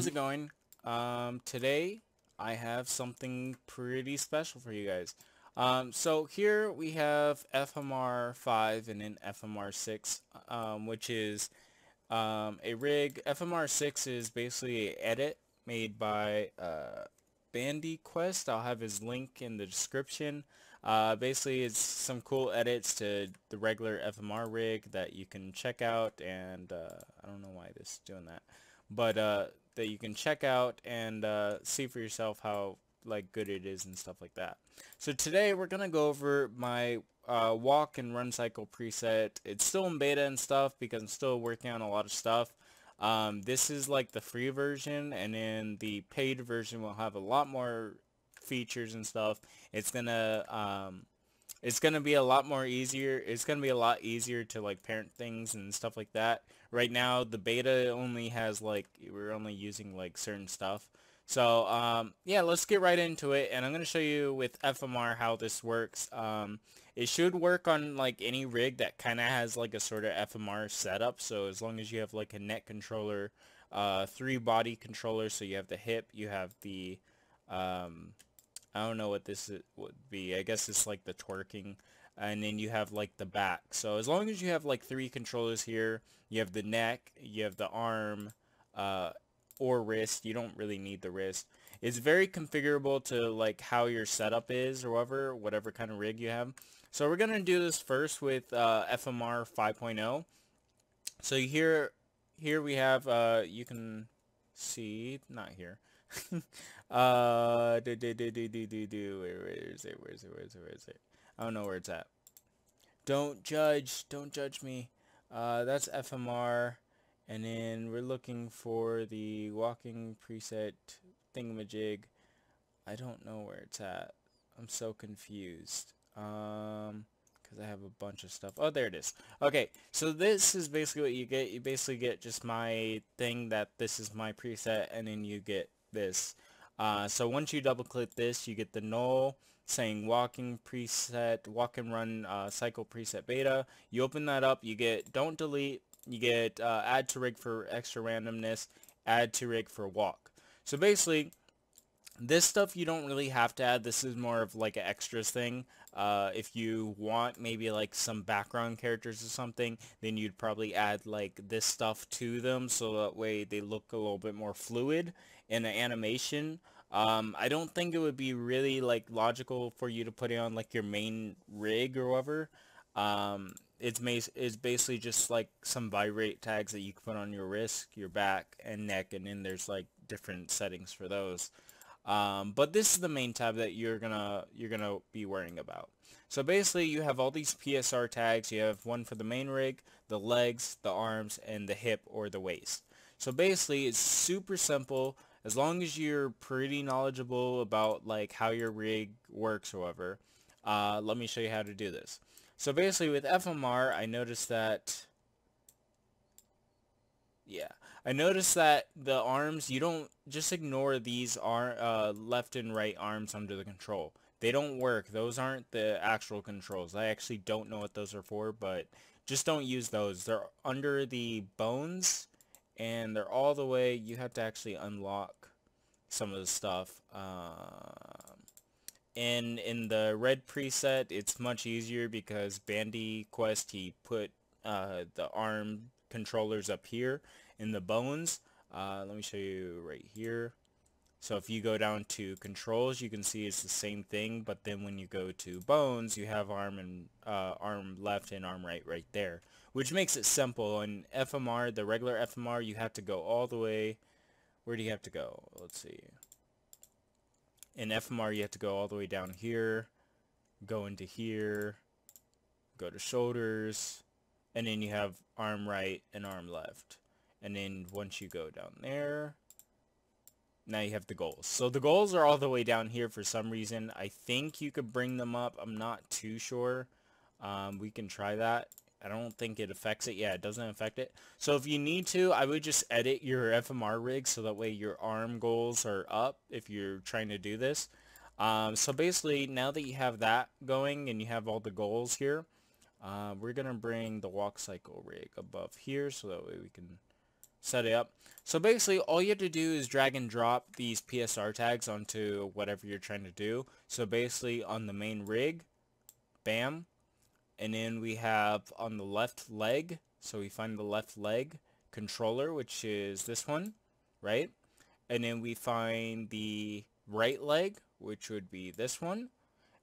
how's it going? Um, today I have something pretty special for you guys. Um, so here we have FMR 5 and then FMR 6, um, which is um, a rig. FMR 6 is basically an edit made by uh, Bandy Quest. I'll have his link in the description. Uh, basically, it's some cool edits to the regular FMR rig that you can check out, and uh, I don't know why this is doing that, but uh, that you can check out and uh, see for yourself how like good it is and stuff like that. So today we're gonna go over my uh, walk and run cycle preset. It's still in beta and stuff because I'm still working on a lot of stuff. Um, this is like the free version and then the paid version will have a lot more features and stuff. It's gonna um, it's gonna be a lot more easier. It's gonna be a lot easier to like parent things and stuff like that. Right now, the beta only has like we're only using like certain stuff. So um, yeah, let's get right into it, and I'm gonna show you with FMR how this works. Um, it should work on like any rig that kind of has like a sort of FMR setup. So as long as you have like a net controller, uh, three body controllers, so you have the hip, you have the um, I don't know what this would be. I guess it's like the twerking. And then you have like the back. So as long as you have like three controllers here, you have the neck, you have the arm, uh, or wrist. You don't really need the wrist. It's very configurable to like how your setup is or whatever, whatever kind of rig you have. So we're going to do this first with uh, FMR 5.0. So here, here we have, uh, you can see, not here. uh, do, do, do, do, do, do, do. Where, is it? Where is it? Where is it? Where is it? I don't know where it's at. Don't judge. Don't judge me. Uh, that's FMR. And then we're looking for the walking preset thingamajig. I don't know where it's at. I'm so confused. Um, because I have a bunch of stuff. Oh, there it is. Okay, so this is basically what you get. You basically get just my thing that this is my preset, and then you get this. Uh, so once you double click this, you get the null saying walking preset, walk and run uh, cycle preset beta. You open that up, you get don't delete, you get uh, add to rig for extra randomness, add to rig for walk. So basically, this stuff you don't really have to add. This is more of like an extras thing. Uh, if you want maybe like some background characters or something, then you'd probably add like this stuff to them so that way they look a little bit more fluid in the animation. Um, I don't think it would be really like logical for you to put it on like your main rig or whatever. Um, it's, basically just like some vibrate tags that you can put on your wrist, your back, and neck, and then there's like different settings for those. Um, but this is the main tab that you're gonna you're gonna be worrying about. So basically, you have all these PSR tags. You have one for the main rig, the legs, the arms, and the hip or the waist. So basically, it's super simple. As long as you're pretty knowledgeable about like how your rig works or whatever, uh, let me show you how to do this. So basically with FMR, I noticed that, yeah, I noticed that the arms, you don't, just ignore these are uh, left and right arms under the control. They don't work. Those aren't the actual controls. I actually don't know what those are for, but just don't use those. They're under the bones, and they're all the way, you have to actually unlock some of the stuff. Um, in in the red preset, it's much easier because Bandy Quest he put uh, the arm controllers up here in the bones. Uh, let me show you right here. So if you go down to controls, you can see it's the same thing, but then when you go to bones, you have arm and uh, arm left and arm right right there, which makes it simple. In FMR, the regular FMR, you have to go all the way. Where do you have to go? Let's see in FMR you have to go all the way down here, go into here, go to shoulders, and then you have arm right and arm left. And then once you go down there, now you have the goals. So the goals are all the way down here for some reason. I think you could bring them up. I'm not too sure. Um, we can try that. I don't think it affects it. Yeah, it doesn't affect it. So if you need to, I would just edit your FMR rig so that way your arm goals are up if you're trying to do this. Um, so basically, now that you have that going and you have all the goals here, uh, we're going to bring the walk cycle rig above here so that way we can set it up. So basically, all you have to do is drag and drop these PSR tags onto whatever you're trying to do. So basically, on the main rig, bam. And then we have on the left leg, so we find the left leg controller, which is this one, right? And then we find the right leg, which would be this one.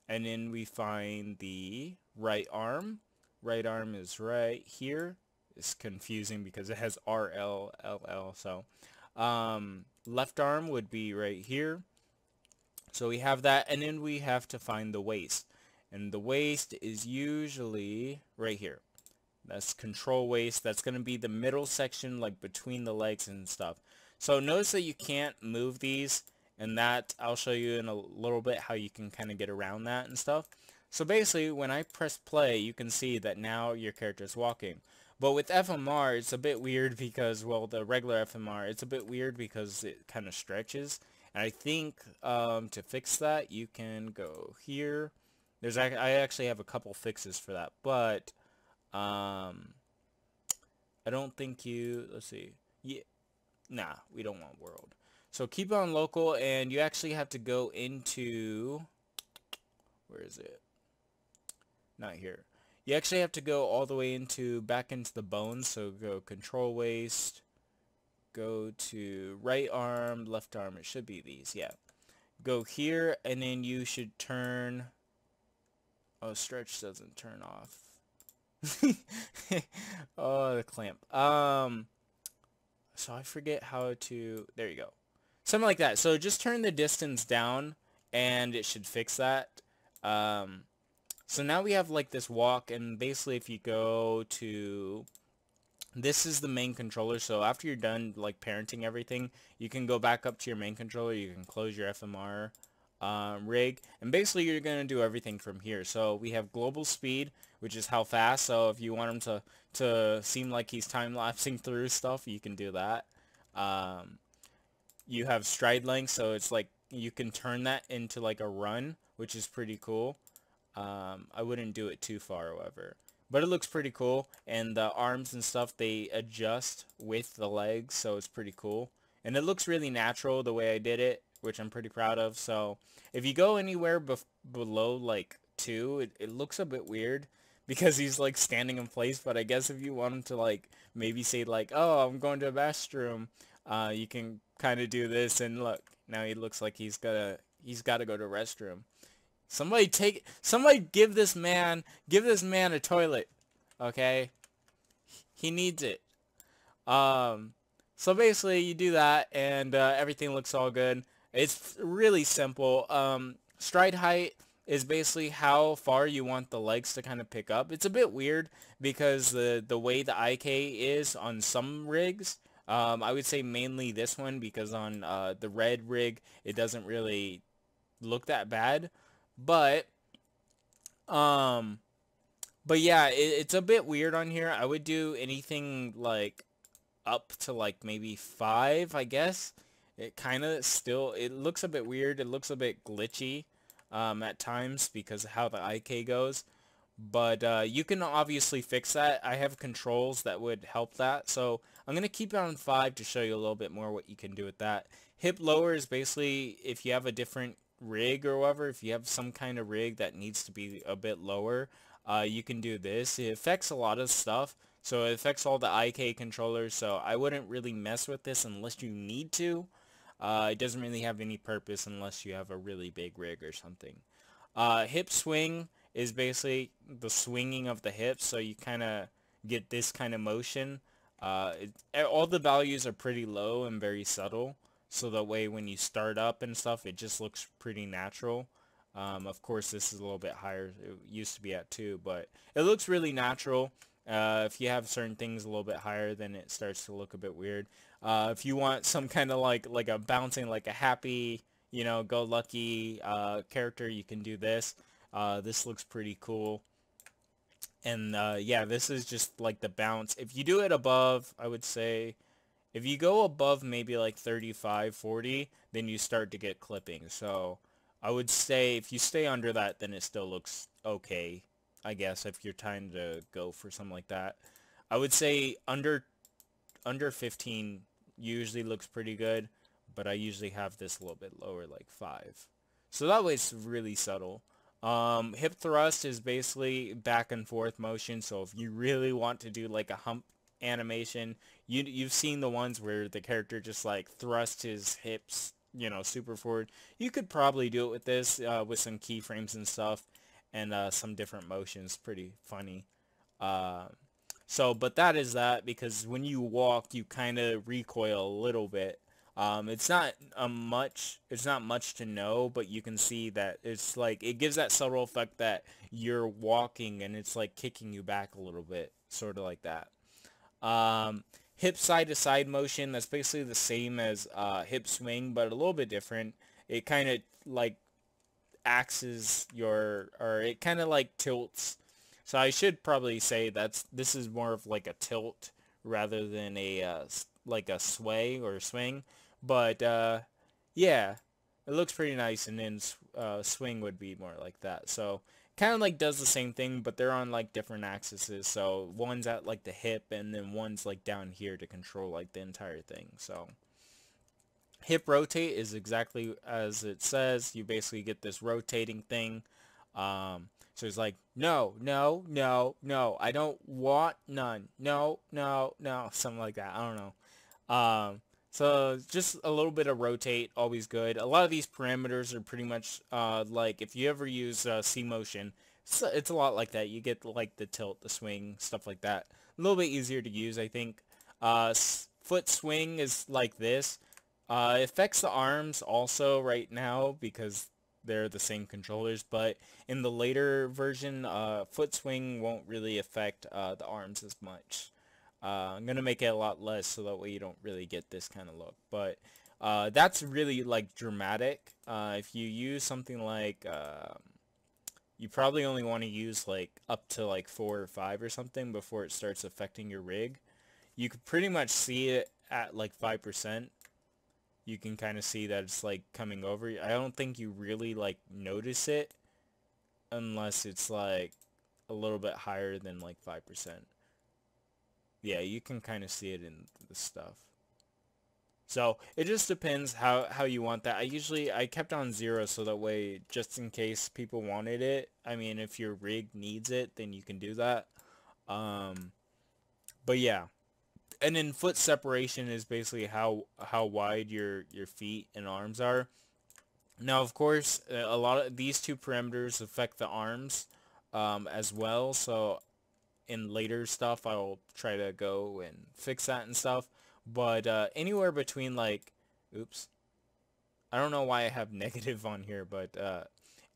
And then we find the right arm. Right arm is right here. It's confusing because it has R, L, L, L. So um, left arm would be right here. So we have that. And then we have to find the waist. And the waist is usually right here. That's control waist. That's going to be the middle section like between the legs and stuff. So notice that you can't move these and that I'll show you in a little bit how you can kind of get around that and stuff. So basically when I press play you can see that now your character is walking. But with FMR it's a bit weird because well the regular FMR it's a bit weird because it kind of stretches. And I think um, to fix that you can go here. There's I actually have a couple fixes for that but um, I don't think you let's see yeah nah we don't want world so keep on local and you actually have to go into, where is it? Not here. You actually have to go all the way into, back into the bones. So go control waist, go to right arm, left arm. It should be these, yeah. Go here and then you should turn, oh stretch doesn't turn off. oh, the clamp. Um, so I forget how to, there you go. Something like that. So just turn the distance down and it should fix that. Um, so now we have like this walk and basically if you go to this is the main controller so after you're done like parenting everything you can go back up to your main controller you can close your FMR um, rig and basically you're gonna do everything from here so we have global speed which is how fast so if you want him to to seem like he's time-lapsing through stuff you can do that um, you have stride length, so it's like you can turn that into like a run, which is pretty cool. Um, I wouldn't do it too far, however. But it looks pretty cool, and the arms and stuff, they adjust with the legs, so it's pretty cool. And it looks really natural the way I did it, which I'm pretty proud of. So if you go anywhere below like 2, it, it looks a bit weird because he's like standing in place. But I guess if you want him to like maybe say like, oh, I'm going to a restroom, uh, you can kind of do this and look now he looks like he's gotta he's got to go to restroom somebody take somebody give this man give this man a toilet okay he needs it um so basically you do that and uh, everything looks all good it's really simple um stride height is basically how far you want the legs to kind of pick up. It's a bit weird because the the way the IK is on some rigs, um, I would say mainly this one because on uh, the red rig, it doesn't really look that bad. But, um, but yeah, it, it's a bit weird on here. I would do anything like up to like maybe five, I guess. It kind of still, it looks a bit weird. It looks a bit glitchy um, at times because of how the IK goes. But uh, you can obviously fix that. I have controls that would help that. So I'm going to keep it on 5 to show you a little bit more what you can do with that. Hip lower is basically if you have a different rig or whatever, if you have some kind of rig that needs to be a bit lower, uh, you can do this. It affects a lot of stuff. So it affects all the IK controllers. So I wouldn't really mess with this unless you need to. Uh, it doesn't really have any purpose unless you have a really big rig or something. Uh, hip swing is basically the swinging of the hips, so you kind of get this kind of motion. Uh, it, all the values are pretty low and very subtle, so that way when you start up and stuff, it just looks pretty natural. Um, of course, this is a little bit higher. It used to be at 2, but it looks really natural. Uh, if you have certain things a little bit higher, then it starts to look a bit weird. Uh, if you want some kind of like like a bouncing, like a happy, you know, go lucky uh, character, you can do this. Uh, this looks pretty cool. And uh, yeah, this is just like the bounce. If you do it above, I would say, if you go above maybe like 35, 40, then you start to get clipping. So I would say if you stay under that, then it still looks okay, I guess, if you're trying to go for something like that. I would say under under 15 usually looks pretty good, but I usually have this a little bit lower, like 5. So that way it's really subtle. Um, hip thrust is basically back and forth motion, so if you really want to do like a hump animation, you, you've seen the ones where the character just like thrusts his hips, you know, super forward. You could probably do it with this, uh, with some keyframes and stuff, and uh, some different motions. Pretty funny. Uh, so, but that is that because when you walk, you kind of recoil a little bit. Um, it's not a much, it's not much to know, but you can see that it's like, it gives that subtle effect that you're walking and it's like kicking you back a little bit, sort of like that. Um, hip side to side motion, that's basically the same as uh, hip swing, but a little bit different. It kind of like axes your, or it kind of like tilts. So I should probably say that's, this is more of like a tilt rather than a, uh, like a sway or swing. But, uh, yeah, it looks pretty nice, and then uh, swing would be more like that. So, kind of like does the same thing, but they're on like different axes. So, one's at like the hip, and then one's like down here to control like the entire thing. So, hip rotate is exactly as it says. You basically get this rotating thing. Um, so it's like, no, no, no, no, I don't want none. No, no, no, something like that. I don't know. Um, so just a little bit of rotate, always good. A lot of these parameters are pretty much uh, like if you ever use uh, C-Motion, it's, it's, a lot like that. You get like the tilt, the swing, stuff like that. A little bit easier to use, I think. Uh, foot swing is like this. Uh, it affects the arms also right now because they're the same controllers, but in the later version, uh, foot swing won't really affect uh, the arms as much. Uh, I'm going to make it a lot less so that way you don't really get this kind of look. But uh, that's really like dramatic. Uh, if you use something like, um, you probably only want to use like up to like 4 or 5 or something before it starts affecting your rig. You could pretty much see it at like 5%. You can kind of see that it's like coming over. I don't think you really like notice it unless it's like a little bit higher than like 5% yeah, you can kind of see it in the stuff. So it just depends how, how you want that. I usually, I kept on zero so that way, just in case people wanted it. I mean, if your rig needs it, then you can do that. Um, but yeah. And then foot separation is basically how, how wide your, your feet and arms are. Now, of course, a lot of these two parameters affect the arms um, as well. So in later stuff I'll try to go and fix that and stuff. But uh, anywhere between like, oops, I don't know why I have negative on here, but uh,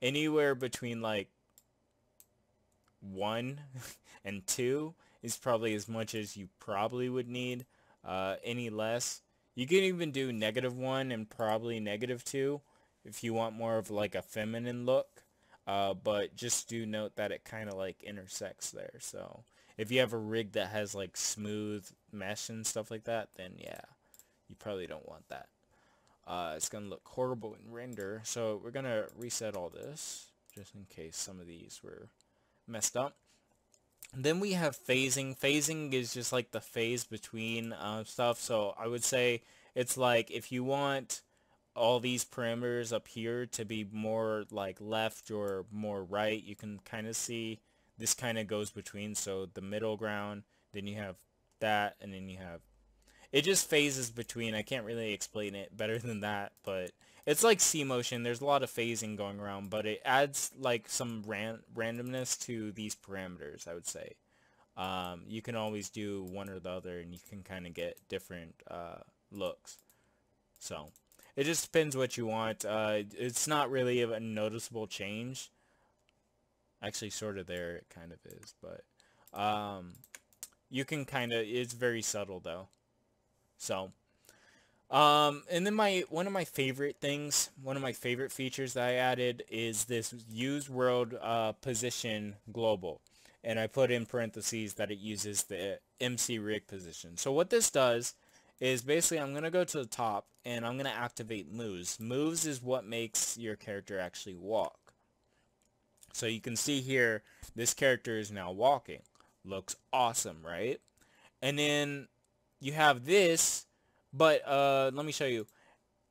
anywhere between like one and two is probably as much as you probably would need. Uh, any less, you can even do negative one and probably negative two if you want more of like a feminine look. Uh, but just do note that it kind of like intersects there. So if you have a rig that has like smooth mesh and stuff like that, then yeah, you probably don't want that. Uh, it's going to look horrible in render. So we're going to reset all this just in case some of these were messed up. Then we have phasing. Phasing is just like the phase between uh, stuff. So I would say it's like if you want all these parameters up here to be more like left or more right, you can kind of see this kind of goes between. So the middle ground, then you have that, and then you have... It just phases between. I can't really explain it better than that, but it's like C-motion. There's a lot of phasing going around, but it adds like some ran randomness to these parameters, I would say. Um, you can always do one or the other, and you can kind of get different uh, looks. So it just depends what you want. Uh, it's not really a noticeable change. Actually, sort of there it kind of is, but um, you can kind of, it's very subtle though. So, um, and then my, one of my favorite things, one of my favorite features that I added is this use world uh, position global. And I put in parentheses that it uses the MC rig position. So what this does is basically I'm going to go to the top and I'm going to activate moves. Moves is what makes your character actually walk. So you can see here, this character is now walking. Looks awesome, right? And then you have this, but uh, let me show you.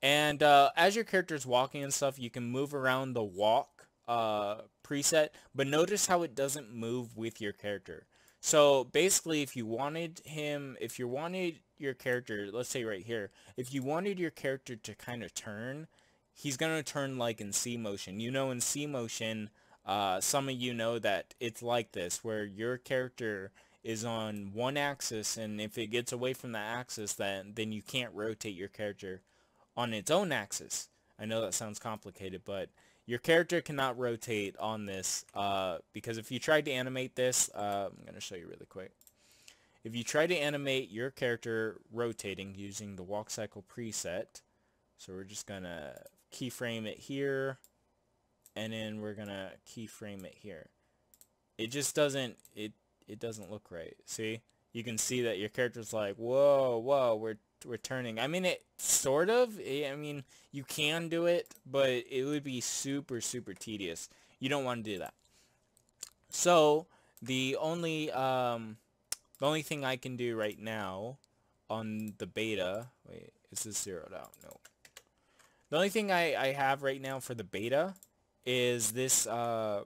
And uh, as your character's walking and stuff, you can move around the walk uh, preset, but notice how it doesn't move with your character. So basically, if you wanted him, if you wanted your character, let's say right here, if you wanted your character to kind of turn, he's going to turn like in C motion. You know in C motion, uh, some of you know that it's like this, where your character is on one axis, and if it gets away from the axis, then, then you can't rotate your character on its own axis. I know that sounds complicated, but your character cannot rotate on this, uh, because if you tried to animate this, uh, I'm going to show you really quick. If you try to animate your character rotating using the walk cycle preset, so we're just going to keyframe it here, and then we're going to keyframe it here. It just doesn't, it, it doesn't look right. See? You can see that your character's like, whoa, whoa, we're we're turning. I mean, it sort of. I mean, you can do it, but it would be super, super tedious. You don't want to do that. So, the only, um, the only thing I can do right now on the beta, wait, is this zeroed out? No. The only thing I, I have right now for the beta is this, uh,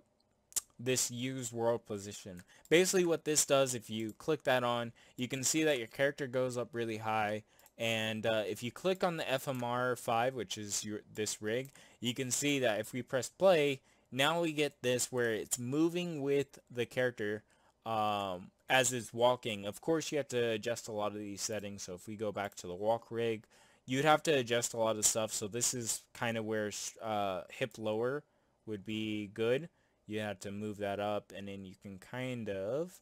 this use world position. Basically what this does, if you click that on, you can see that your character goes up really high and uh, if you click on the FMR5, which is your this rig, you can see that if we press play, now we get this where it's moving with the character um, as it's walking. Of course, you have to adjust a lot of these settings. So if we go back to the walk rig, you'd have to adjust a lot of stuff. So this is kind of where uh, hip lower would be good. You have to move that up, and then you can kind of...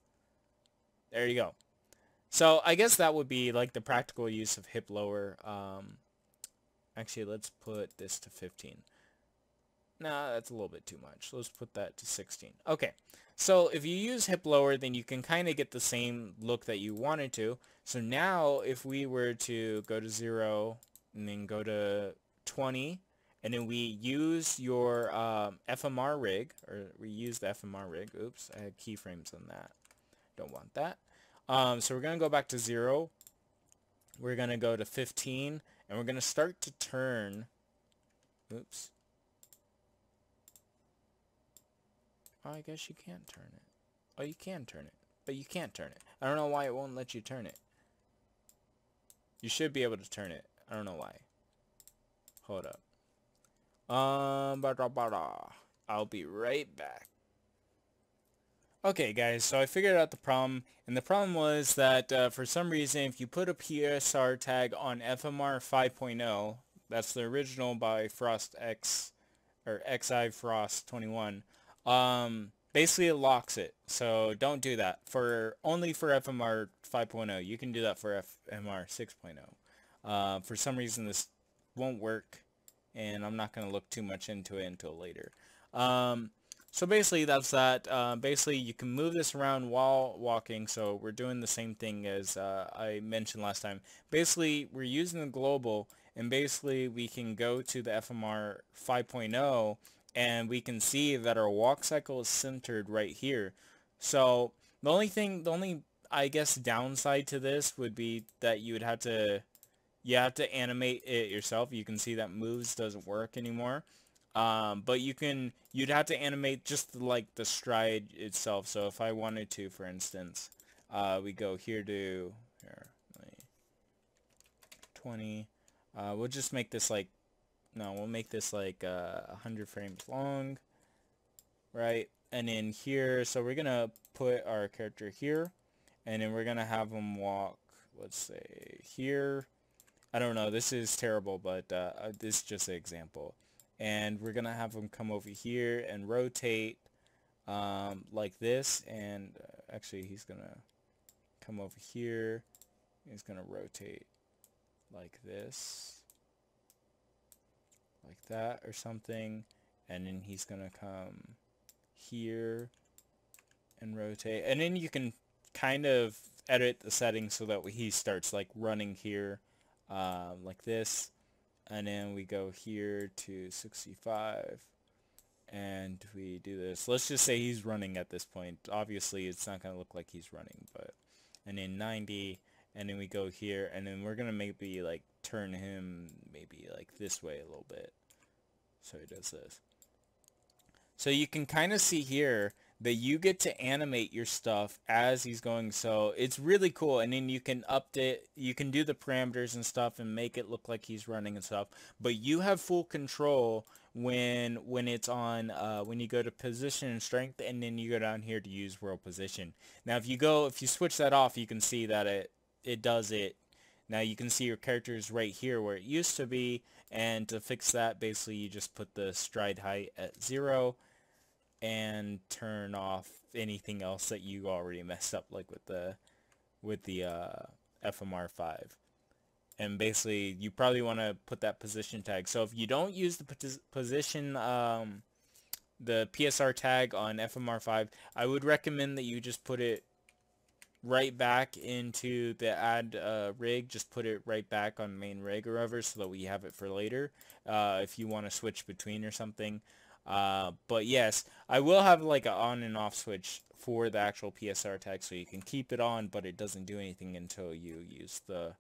There you go. So I guess that would be like the practical use of hip lower. Um, actually, let's put this to 15. Nah, that's a little bit too much. Let's put that to 16. Okay, so if you use hip lower, then you can kind of get the same look that you wanted to. So now, if we were to go to 0 and then go to 20, and then we use your um, FMR rig, or we use the FMR rig. Oops, I had keyframes on that. Don't want that. Um, so we're going to go back to 0. We're going to go to 15. And we're going to start to turn. Oops. Oh, I guess you can't turn it. Oh, you can turn it. But you can't turn it. I don't know why it won't let you turn it. You should be able to turn it. I don't know why. Hold up. Um, I'll be right back. Okay guys, so I figured out the problem, and the problem was that uh, for some reason if you put a PSR tag on FMR 5.0, that's the original by Frost X, or XI Frost 21, um, basically it locks it, so don't do that. For Only for FMR 5.0, you can do that for FMR 6.0. Uh, for some reason this won't work, and I'm not going to look too much into it until later. Um, so basically that's that. Uh, basically you can move this around while walking. So we're doing the same thing as uh, I mentioned last time. Basically we're using the global and basically we can go to the FMR 5.0 and we can see that our walk cycle is centered right here. So the only thing, the only I guess downside to this would be that you would have to you have to animate it yourself. You can see that moves doesn't work anymore. Um, but you can, you'd have to animate just like the stride itself. So if I wanted to, for instance, uh, we go here to, here, 20, uh, we'll just make this like, no, we'll make this like uh, 100 frames long, right? And in here, so we're going to put our character here, and then we're going to have him walk, let's say, here. I don't know, this is terrible, but uh, uh this is just an example. And we're gonna have them come over here and rotate um, like this and uh, actually he's gonna come over here he's gonna rotate like this like that or something and then he's gonna come here and rotate. And then you can kind of edit the settings so that he starts like running here uh, like this and then we go here to 65 and we do this. Let's just say he's running at this point. Obviously it's not going to look like he's running but and then 90 and then we go here and then we're gonna maybe like turn him maybe like this way a little bit. So he does this. So you can kind of see here that you get to animate your stuff as he's going so it's really cool and then you can update you can do the parameters and stuff and make it look like he's running and stuff but you have full control when when it's on uh, when you go to position and strength and then you go down here to use world position. Now if you go if you switch that off you can see that it it does it. Now you can see your characters right here where it used to be and to fix that basically you just put the stride height at zero and turn off anything else that you already messed up like with the with the uh, FMR5 and basically you probably want to put that position tag. So if you don't use the position um, the PSR tag on FMR5 I would recommend that you just put it right back into the add uh, rig. Just put it right back on main rig or whatever so that we have it for later uh, if you want to switch between or something uh, but yes, I will have like an on and off switch for the actual PSR tag so you can keep it on, but it doesn't do anything until you use the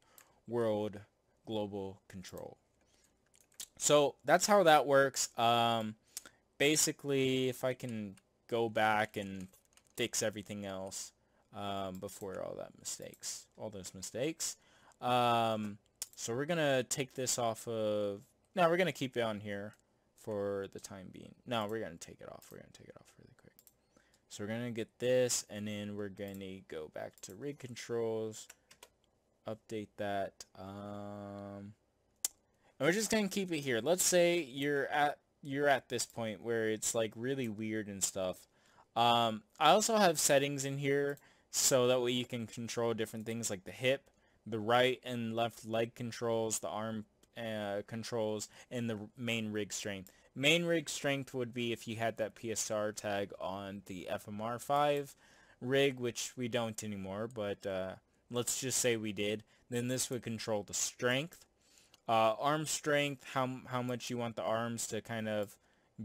world global control. So that's how that works. Um, basically, if I can go back and fix everything else um, before all that mistakes, all those mistakes. Um, so we're going to take this off of, now we're going to keep it on here for the time being. No, we're going to take it off. We're going to take it off really quick. So we're going to get this, and then we're going to go back to rig controls, update that. Um, and we're just going to keep it here. Let's say you're at you're at this point where it's like really weird and stuff. Um, I also have settings in here so that way you can control different things like the hip, the right and left leg controls, the arm uh, controls and the main rig strength. Main rig strength would be if you had that PSR tag on the FMR5 rig, which we don't anymore, but uh, let's just say we did. Then this would control the strength. Uh, arm strength, how, how much you want the arms to kind of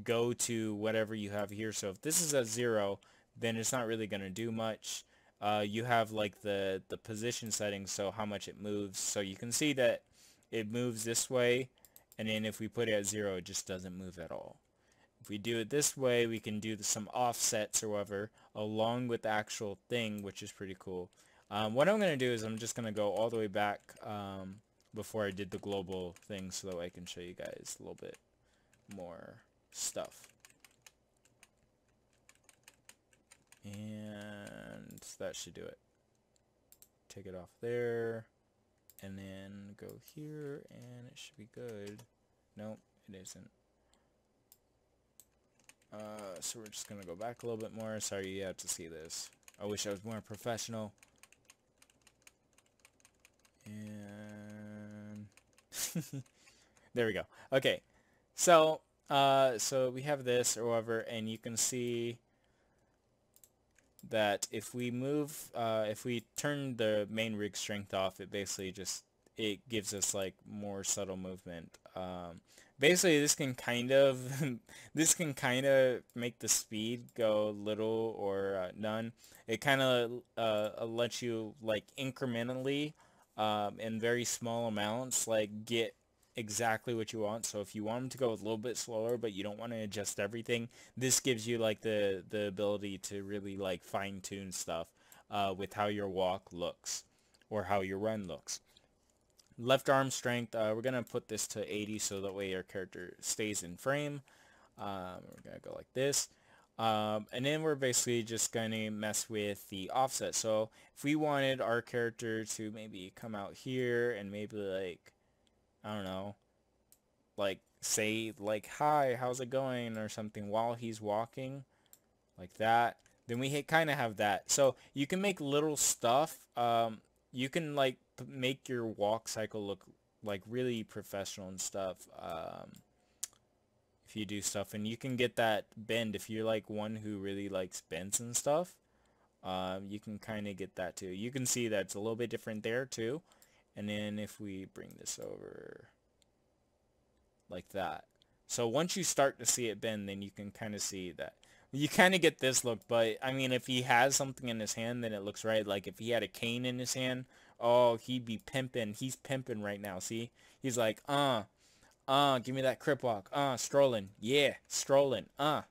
go to whatever you have here. So if this is at zero, then it's not really going to do much. Uh, you have like the, the position settings, so how much it moves. So you can see that it moves this way and then if we put it at zero it just doesn't move at all. If we do it this way we can do some offsets or whatever along with the actual thing which is pretty cool. Um, what I'm going to do is I'm just going to go all the way back um, before I did the global thing so that I can show you guys a little bit more stuff. And that should do it. Take it off there and then go here and it should be good. Nope it isn't. Uh, so we're just gonna go back a little bit more. Sorry you have to see this. I wish I was more professional. And there we go. Okay so uh, so we have this or whatever and you can see that if we move, uh, if we turn the main rig strength off, it basically just, it gives us like more subtle movement. Um, basically this can kind of, this can kind of make the speed go little or uh, none. It kind of uh, lets you like incrementally um, in very small amounts like get exactly what you want. So if you want them to go a little bit slower, but you don't want to adjust everything, this gives you like the, the ability to really like fine tune stuff uh, with how your walk looks or how your run looks. Left arm strength, uh, we're going to put this to 80 so that way your character stays in frame. Um, we're going to go like this. Um, and then we're basically just going to mess with the offset. So if we wanted our character to maybe come out here and maybe like I don't know, like say like hi, how's it going or something while he's walking, like that. Then we kind of have that. So you can make little stuff. Um, you can like make your walk cycle look like really professional and stuff. Um, if you do stuff and you can get that bend if you're like one who really likes bends and stuff um, you can kind of get that too you can see that it's a little bit different there too and then if we bring this over like that. So once you start to see it bend, then you can kind of see that. You kind of get this look, but I mean, if he has something in his hand, then it looks right. Like if he had a cane in his hand Oh, he'd be pimping. He's pimping right now. See? He's like, uh, uh, give me that crip walk. Uh, strolling. Yeah, strolling. Uh.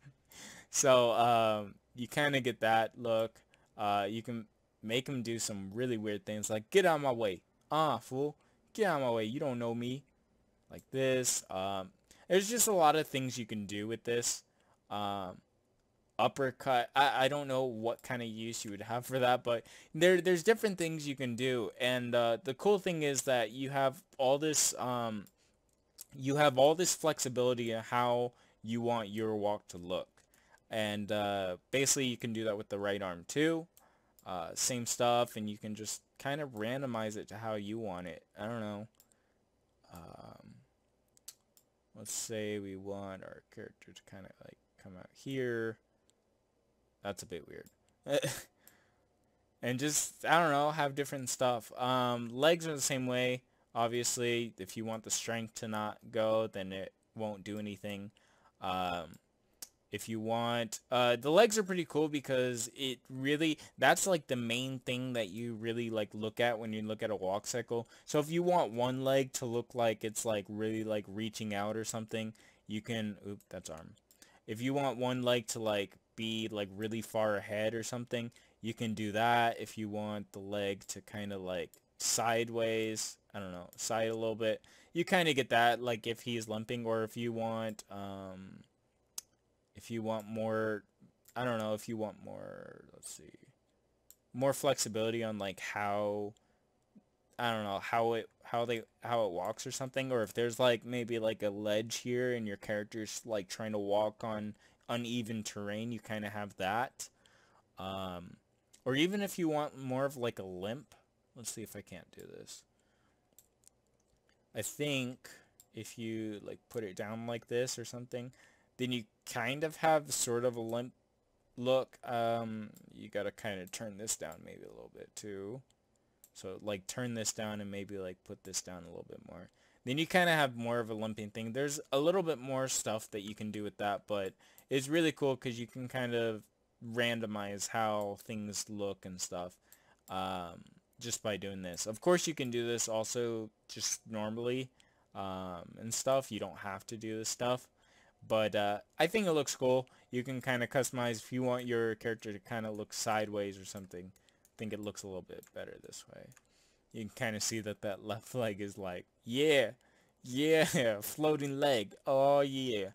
so, um, you kind of get that look. Uh, you can make him do some really weird things like, get out of my way. Uh, fool. Get out of my way. You don't know me. Like this. Um, there's just a lot of things you can do with this. Um, uppercut. I, I don't know what kind of use you would have for that, but there there's different things you can do. And uh, the cool thing is that you have all this um, you have all this flexibility in how you want your walk to look. And uh, basically you can do that with the right arm too. Uh, same stuff, and you can just kind of randomize it to how you want it. I don't know. Um, let's say we want our character to kind of like come out here. That's a bit weird. and just, I don't know, have different stuff. Um, legs are the same way. Obviously, if you want the strength to not go, then it won't do anything. Um, if you want, uh, the legs are pretty cool because it really, that's like the main thing that you really like look at when you look at a walk cycle. So if you want one leg to look like it's like really like reaching out or something, you can, oop, that's arm. If you want one leg to like be like really far ahead or something, you can do that. If you want the leg to kind of like sideways, I don't know, side a little bit, you kind of get that like if he's limping or if you want, um, if you want more, I don't know, if you want more, let's see, more flexibility on like how, I don't know, how it, how they, how it walks or something, or if there's like maybe like a ledge here and your character's like trying to walk on uneven terrain, you kind of have that. Um, or even if you want more of like a limp, let's see if I can't do this. I think if you like put it down like this or something, then you kind of have sort of a limp look. Um, you got to kind of turn this down maybe a little bit too. So like turn this down and maybe like put this down a little bit more. Then you kind of have more of a limping thing. There's a little bit more stuff that you can do with that, but it's really cool because you can kind of randomize how things look and stuff um, just by doing this. Of course, you can do this also just normally um, and stuff. You don't have to do this stuff. But uh, I think it looks cool. You can kind of customize if you want your character to kind of look sideways or something. I think it looks a little bit better this way. You can kind of see that that left leg is like, yeah, yeah, floating leg. Oh, yeah.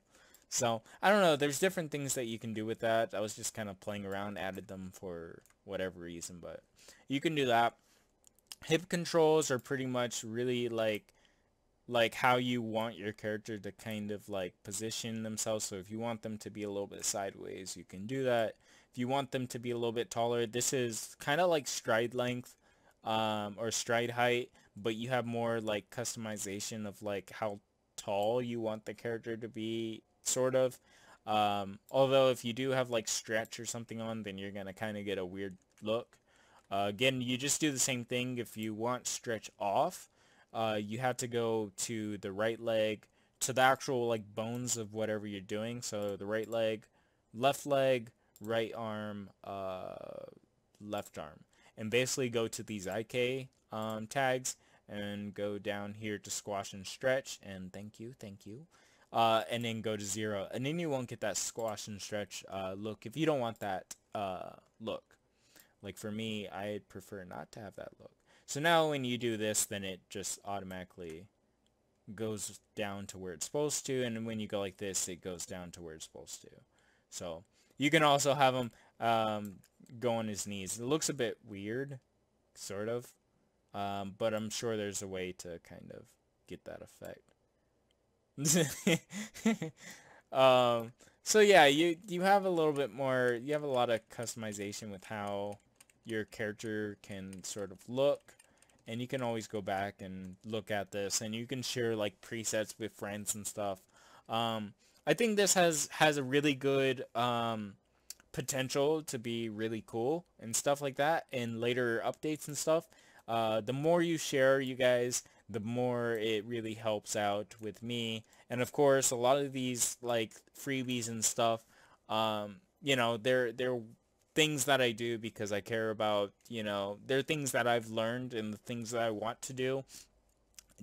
So, I don't know. There's different things that you can do with that. I was just kind of playing around, added them for whatever reason, but you can do that. Hip controls are pretty much really like like how you want your character to kind of like position themselves. So if you want them to be a little bit sideways, you can do that. If you want them to be a little bit taller, this is kind of like stride length um, or stride height, but you have more like customization of like how tall you want the character to be sort of. Um, although if you do have like stretch or something on, then you're going to kind of get a weird look. Uh, again, you just do the same thing. If you want stretch off, uh, you have to go to the right leg, to the actual like bones of whatever you're doing. So the right leg, left leg, right arm, uh, left arm. And basically go to these IK um, tags and go down here to squash and stretch. And thank you, thank you uh, and then go to zero. And then you won't get that squash and stretch uh, look if you don't want that uh, look. Like for me, I prefer not to have that look. So now when you do this, then it just automatically goes down to where it's supposed to. And when you go like this, it goes down to where it's supposed to. So you can also have him um, go on his knees. It looks a bit weird, sort of. Um, but I'm sure there's a way to kind of get that effect. um, so yeah, you you have a little bit more. You have a lot of customization with how your character can sort of look, and you can always go back and look at this, and you can share like presets with friends and stuff. Um, I think this has has a really good um, potential to be really cool and stuff like that in later updates and stuff. Uh, the more you share, you guys, the more it really helps out with me. And of course, a lot of these like freebies and stuff, um, you know, they're they're things that I do because I care about, you know, there are things that I've learned and the things that I want to do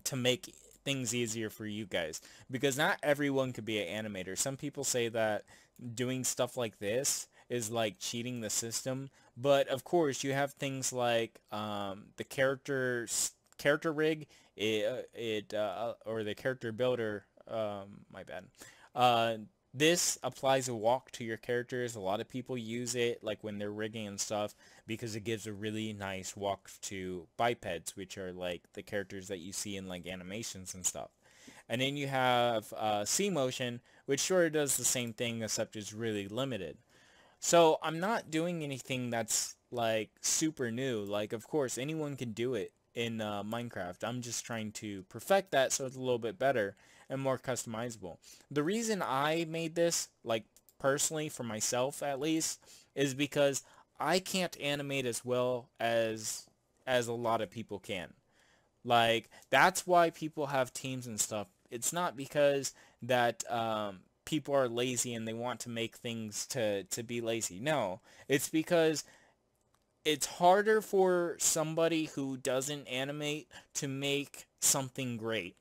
to make things easier for you guys because not everyone could be an animator. Some people say that doing stuff like this is like cheating the system, but of course you have things like um, the character character rig, it, it uh, or the character builder. Um, my bad. Uh, this applies a walk to your characters. A lot of people use it like when they're rigging and stuff because it gives a really nice walk to bipeds, which are like the characters that you see in like animations and stuff. And then you have uh, CMotion, which of does the same thing except it's really limited. So I'm not doing anything that's like super new. Like of course anyone can do it in uh, Minecraft. I'm just trying to perfect that so it's a little bit better and more customizable. The reason I made this, like personally for myself at least, is because I can't animate as well as as a lot of people can. Like that's why people have teams and stuff. It's not because that um, people are lazy and they want to make things to to be lazy. No, it's because it's harder for somebody who doesn't animate to make something great.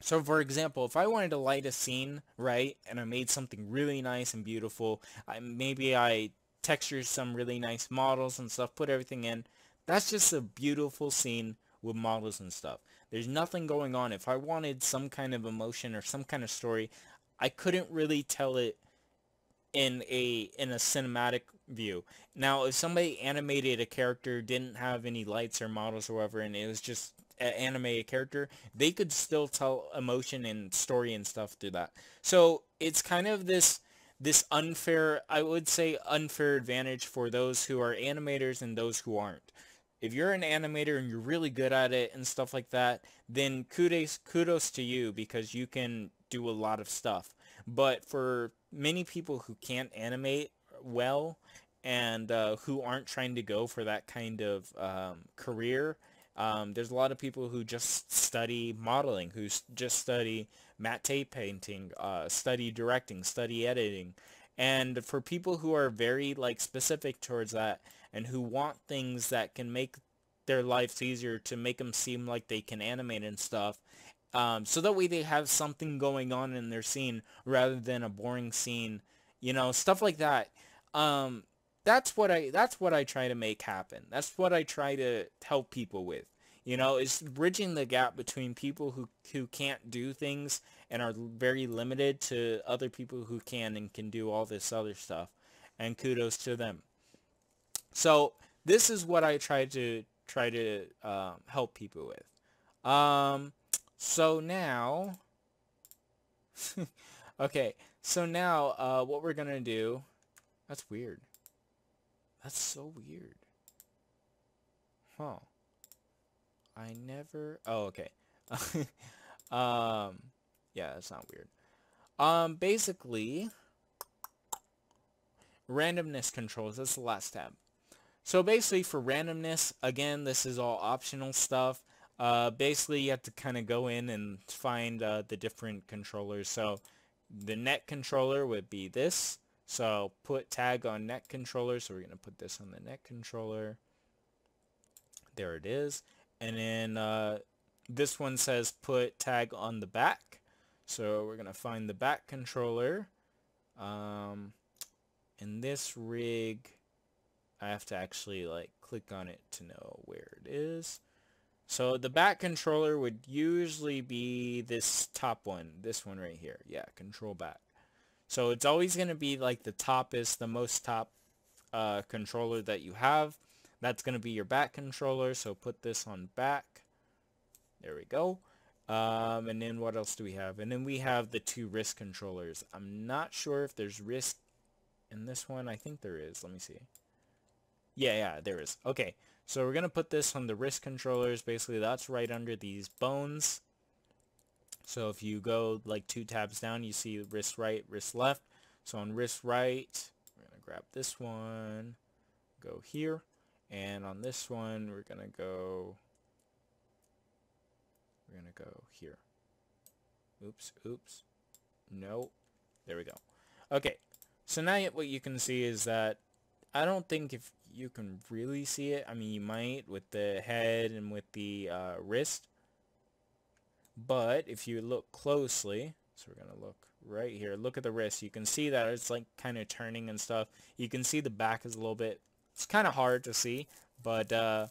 So for example, if I wanted to light a scene, right, and I made something really nice and beautiful, I, maybe I textured some really nice models and stuff, put everything in, that's just a beautiful scene with models and stuff. There's nothing going on. If I wanted some kind of emotion or some kind of story, I couldn't really tell it in a in a cinematic view. Now, if somebody animated a character, didn't have any lights or models or whatever, and it was just anime character, they could still tell emotion and story and stuff through that. So it's kind of this this unfair, I would say unfair advantage for those who are animators and those who aren't. If you're an animator and you're really good at it and stuff like that, then kudos kudos to you because you can do a lot of stuff. But for many people who can't animate well and uh, who aren't trying to go for that kind of um, career, um, there's a lot of people who just study modeling, who just study matte tape painting, uh, study directing, study editing. And for people who are very like specific towards that and who want things that can make their lives easier to make them seem like they can animate and stuff, um, so that way they have something going on in their scene rather than a boring scene, you know, stuff like that. Um, that's what I that's what I try to make happen. That's what I try to help people with. You know, is bridging the gap between people who who can't do things and are very limited to other people who can and can do all this other stuff. And kudos to them. So this is what I try to try to um, help people with. Um, so now, okay, so now uh, what we're gonna do? That's weird. That's so weird. Huh. I never... Oh, okay. um, yeah, that's not weird. Um, basically, randomness controls. That's the last tab. So basically for randomness, again, this is all optional stuff. Uh, basically, you have to kind of go in and find uh, the different controllers. So the net controller would be this. So put tag on net controller. So we're going to put this on the net controller. There it is. And then uh, this one says put tag on the back. So we're going to find the back controller. Um, in this rig, I have to actually like click on it to know where it is. So the back controller would usually be this top one, this one right here. Yeah, control back. So it's always going to be like the top is the most top uh, controller that you have. That's going to be your back controller. So put this on back. There we go. Um, and then what else do we have? And then we have the two wrist controllers. I'm not sure if there's wrist in this one. I think there is. Let me see. Yeah, yeah, there is. Okay, so we're going to put this on the wrist controllers. Basically, that's right under these bones. So if you go like two tabs down, you see wrist right, wrist left. So on wrist right, we're going to grab this one, go here. And on this one, we're going to go, we're going to go here. Oops, oops. No. There we go. Okay. So now what you can see is that I don't think if you can really see it. I mean, you might with the head and with the uh, wrist. But if you look closely, so we're going to look right here. Look at the wrist. You can see that it's like kind of turning and stuff. You can see the back is a little bit, it's kind of hard to see, but uh,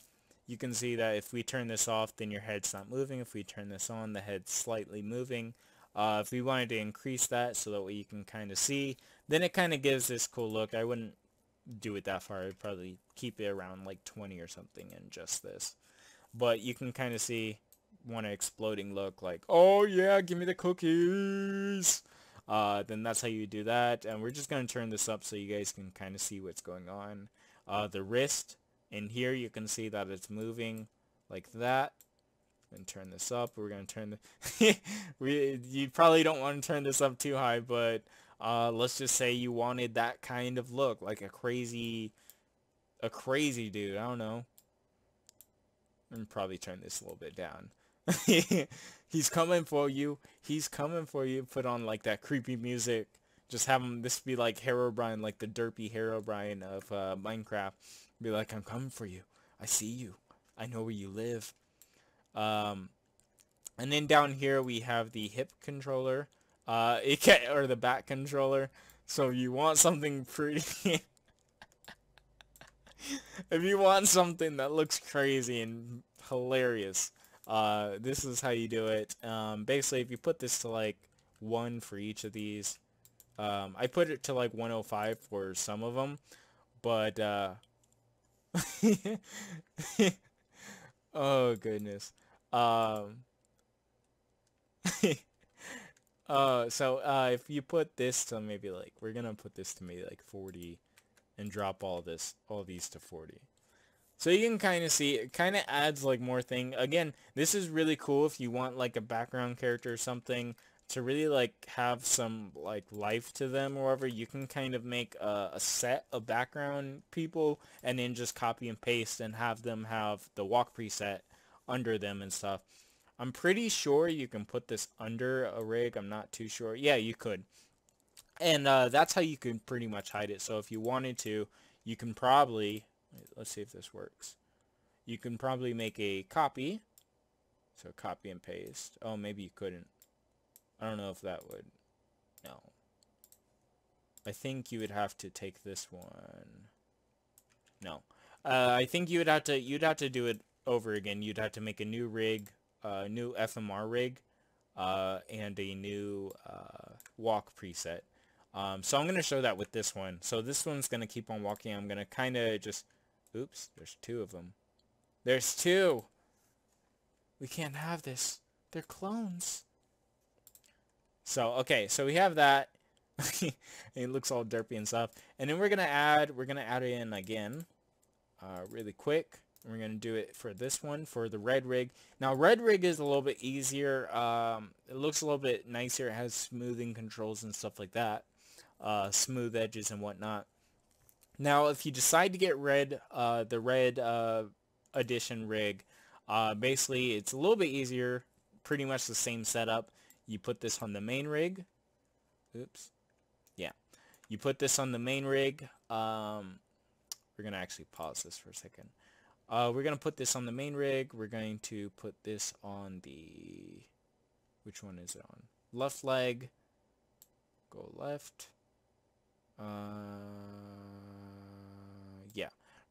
you can see that if we turn this off, then your head's not moving. If we turn this on, the head's slightly moving. Uh, if we wanted to increase that so that way you can kind of see, then it kind of gives this cool look. I wouldn't do it that far. I'd probably keep it around like 20 or something in just this. But you can kind of see want an exploding look like, oh yeah, give me the cookies. Uh, then that's how you do that. And we're just going to turn this up so you guys can kind of see what's going on. Uh, the wrist, in here you can see that it's moving like that. And turn this up. We're going to turn the... we, you probably don't want to turn this up too high, but uh, let's just say you wanted that kind of look, like a crazy, a crazy dude. I don't know. And probably turn this a little bit down. He's coming for you. He's coming for you. Put on like that creepy music. Just have him. This be like Herobrine, like the derpy Herobrine of uh, Minecraft. Be like, I'm coming for you. I see you. I know where you live. Um, and then down here we have the hip controller, uh, it can, or the back controller. So you want something pretty. if you want something that looks crazy and hilarious, uh, this is how you do it. Um, basically, if you put this to like one for each of these, um, I put it to like 105 for some of them, but uh, oh goodness. Um, uh, so uh, if you put this to maybe like we're gonna put this to maybe like 40, and drop all this all these to 40. So you can kind of see, it kind of adds like more thing. Again, this is really cool if you want like a background character or something to really like have some like life to them or whatever. You can kind of make a, a set of background people and then just copy and paste and have them have the walk preset under them and stuff. I'm pretty sure you can put this under a rig. I'm not too sure. Yeah, you could. And uh, that's how you can pretty much hide it. So if you wanted to, you can probably Let's see if this works. You can probably make a copy. So copy and paste. Oh, maybe you couldn't. I don't know if that would. No. I think you would have to take this one. No. Uh, I think you would have to you'd have to do it over again. You'd have to make a new rig, a uh, new FMR rig, uh, and a new uh, walk preset. Um, so I'm going to show that with this one. So this one's going to keep on walking. I'm going to kind of just Oops, there's two of them. There's two! We can't have this. They're clones. So, okay, so we have that. it looks all derpy and stuff. And then we're going to add, we're going to add it in again, uh, really quick. We're going to do it for this one, for the red rig. Now, red rig is a little bit easier. Um, it looks a little bit nicer. It has smoothing controls and stuff like that. Uh, smooth edges and whatnot. Now, if you decide to get red, uh, the red uh, edition rig, uh, basically it's a little bit easier, pretty much the same setup. You put this on the main rig. Oops. Yeah. You put this on the main rig. Um, we're going to actually pause this for a second. Uh, we're going to put this on the main rig. We're going to put this on the... Which one is it on? Left leg. Go left. Uh,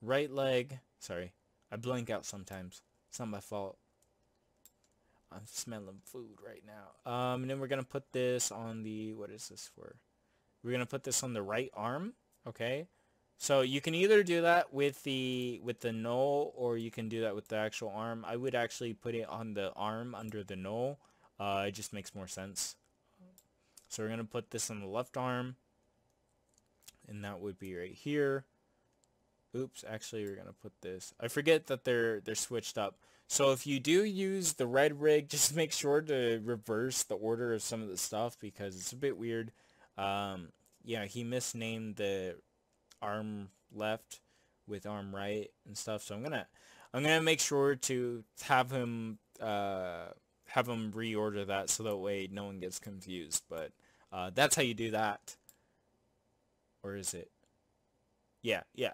Right leg. Sorry. I blank out sometimes. It's not my fault. I'm smelling food right now. Um, and then we're going to put this on the... What is this for? We're going to put this on the right arm. Okay. So you can either do that with the with the null or you can do that with the actual arm. I would actually put it on the arm under the null. Uh, it just makes more sense. So we're going to put this on the left arm. And that would be right here. Oops, actually we're going to put this. I forget that they're they're switched up. So if you do use the red rig, just make sure to reverse the order of some of the stuff because it's a bit weird. Um, yeah, he misnamed the arm left with arm right and stuff. So I'm gonna I'm gonna make sure to have him uh, have him reorder that so that way no one gets confused. But uh, that's how you do that. Or is it? Yeah, yeah.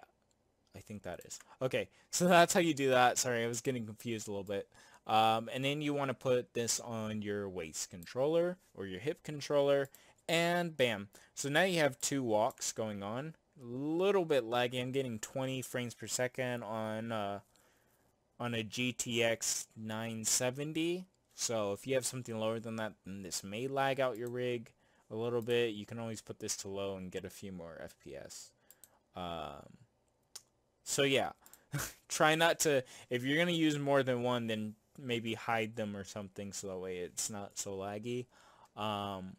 I think that is. Okay, so that's how you do that. Sorry, I was getting confused a little bit. Um, and then you want to put this on your waist controller or your hip controller and bam. So now you have two walks going on. A little bit laggy. I'm getting 20 frames per second on uh, on a GTX 970. So if you have something lower than that, then this may lag out your rig a little bit. You can always put this to low and get a few more FPS. Um, so yeah, try not to, if you're going to use more than one, then maybe hide them or something so that way it's not so laggy. Um,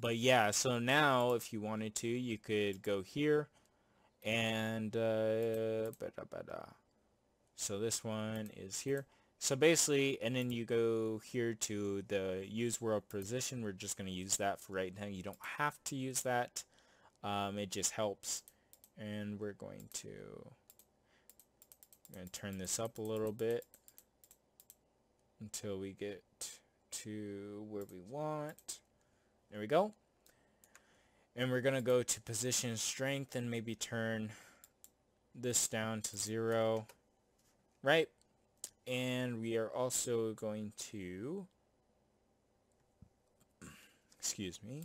but yeah, so now if you wanted to, you could go here and uh, so this one is here. So basically, and then you go here to the use world position. We're just going to use that for right now. You don't have to use that. Um, it just helps. And we're going to, turn this up a little bit until we get to where we want. There we go. And we're going to go to position strength and maybe turn this down to zero. Right? And we are also going to, excuse me,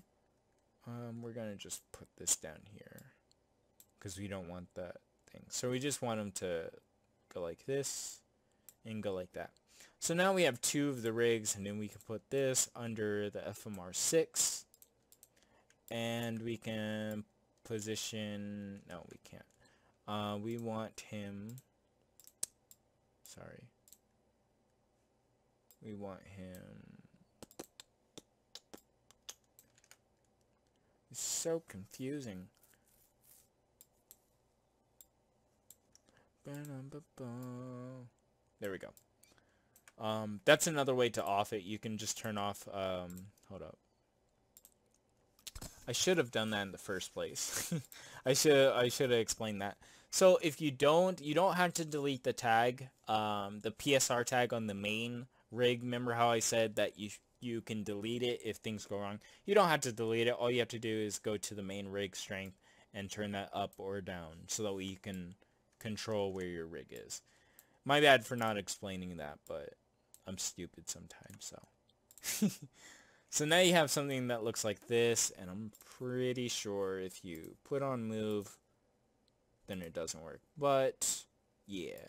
um, we're going to just put this down here because we don't want that thing. So we just want them to go like this and go like that. So now we have two of the rigs and then we can put this under the FMR6 and we can position, no we can't. Uh, we want him, sorry, we want him, it's so confusing. There we go. Um, that's another way to off it. You can just turn off, um, hold up. I should have done that in the first place. I should I should have explained that. So if you don't, you don't have to delete the tag, um, the PSR tag on the main rig. Remember how I said that you you can delete it if things go wrong? You don't have to delete it. All you have to do is go to the main rig strength and turn that up or down so that you can control where your rig is. My bad for not explaining that, but I'm stupid sometimes, so. so now you have something that looks like this, and I'm pretty sure if you put on move, then it doesn't work. But, yeah.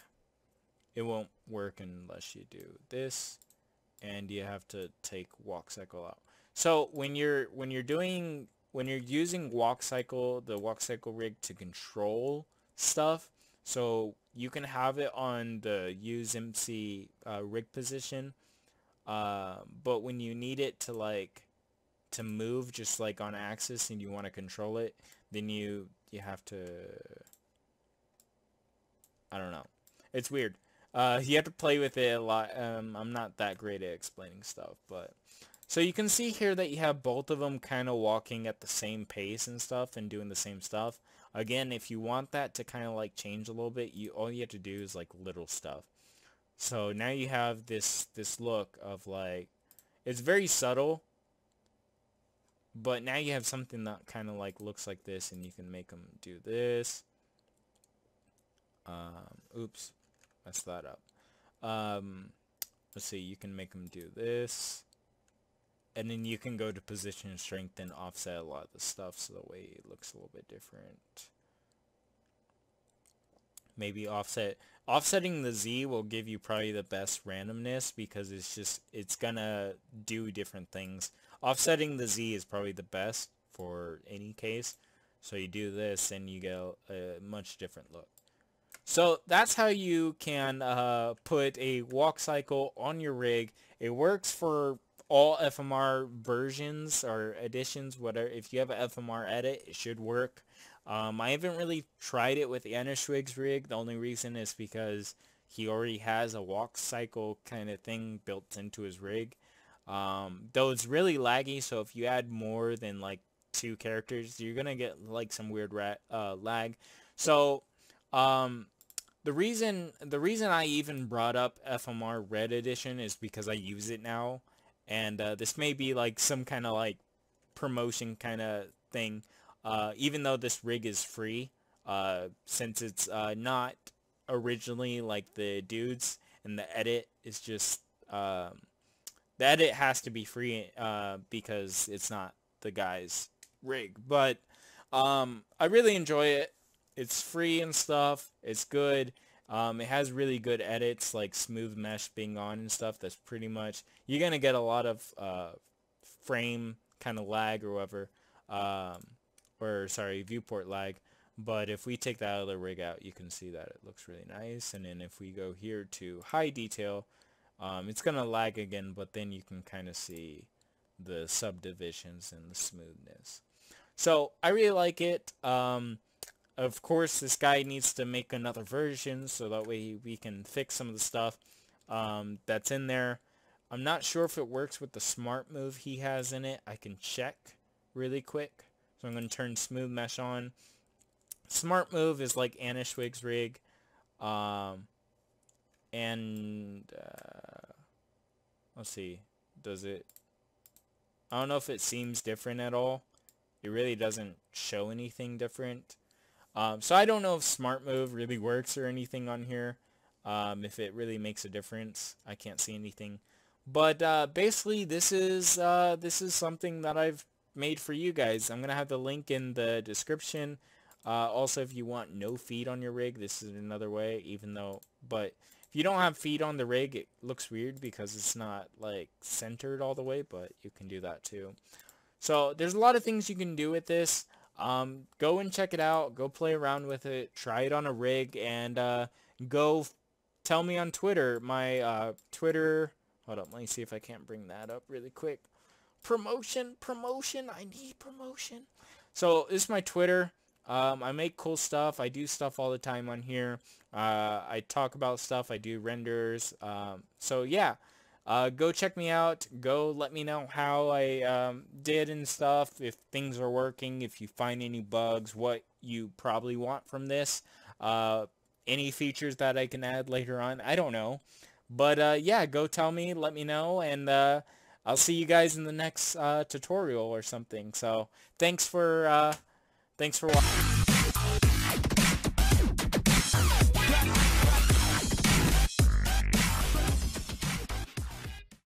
It won't work unless you do this, and you have to take walk cycle out. So when you're when you're doing when you're using walk cycle, the walk cycle rig to control stuff, so you can have it on the use MC uh, rig position, uh, but when you need it to like to move just like on axis and you want to control it, then you you have to I don't know. It's weird. Uh, you have to play with it a lot. Um, I'm not that great at explaining stuff, but so you can see here that you have both of them kind of walking at the same pace and stuff and doing the same stuff. Again, if you want that to kind of like change a little bit, you all you have to do is like little stuff. So now you have this this look of like it's very subtle, but now you have something that kind of like looks like this and you can make them do this. Um, oops, messed that up. Um, let's see, you can make them do this and then you can go to position strength and offset a lot of the stuff so the way it looks a little bit different. Maybe offset. Offsetting the Z will give you probably the best randomness because it's just, it's gonna do different things. Offsetting the Z is probably the best for any case. So you do this and you get a much different look. So that's how you can uh, put a walk cycle on your rig. It works for all FMR versions or editions, whatever. If you have an FMR edit, it should work. Um, I haven't really tried it with Anishwig's rig. The only reason is because he already has a walk cycle kind of thing built into his rig. Um, though it's really laggy, so if you add more than like two characters, you're gonna get like some weird uh, lag. So um, the reason the reason I even brought up FMR Red Edition is because I use it now and uh, this may be like some kind of like promotion kind of thing. Uh, even though this rig is free, uh, since it's uh, not originally like the dudes and the edit is just um, the edit has to be free uh, because it's not the guy's rig. But um, I really enjoy it. It's free and stuff. It's good um, it has really good edits like smooth mesh being on and stuff that's pretty much you're gonna get a lot of uh, frame kind of lag or whatever um, or sorry viewport lag but if we take that other rig out, you can see that it looks really nice. And then if we go here to high detail, um, it's going to lag again, but then you can kind of see the subdivisions and the smoothness. So I really like it. Um, of course, this guy needs to make another version so that way we can fix some of the stuff um, that's in there. I'm not sure if it works with the smart move he has in it. I can check really quick. So I'm going to turn smooth mesh on. Smart move is like Anishwig's rig. Um, and uh, let's see, does it? I don't know if it seems different at all. It really doesn't show anything different. Um, so I don't know if Smart Move really works or anything on here. Um, if it really makes a difference, I can't see anything. But uh, basically, this is uh, this is something that I've made for you guys. I'm gonna have the link in the description. Uh, also, if you want no feed on your rig, this is another way, even though, but if you don't have feed on the rig, it looks weird because it's not, like, centered all the way, but you can do that too. So, there's a lot of things you can do with this. Um, go and check it out. Go play around with it. Try it on a rig, and uh, go tell me on Twitter. My uh, Twitter, hold up, let me see if I can't bring that up really quick. Promotion, promotion, I need promotion. So, this is my Twitter. Um, I make cool stuff. I do stuff all the time on here. Uh, I talk about stuff. I do renders. Um, so yeah, uh, go check me out. Go let me know how I um, did and stuff. If things are working. If you find any bugs. What you probably want from this. Uh, any features that I can add later on. I don't know. But uh, yeah, go tell me. Let me know. And uh, I'll see you guys in the next uh, tutorial or something. So thanks for Thanks for watching.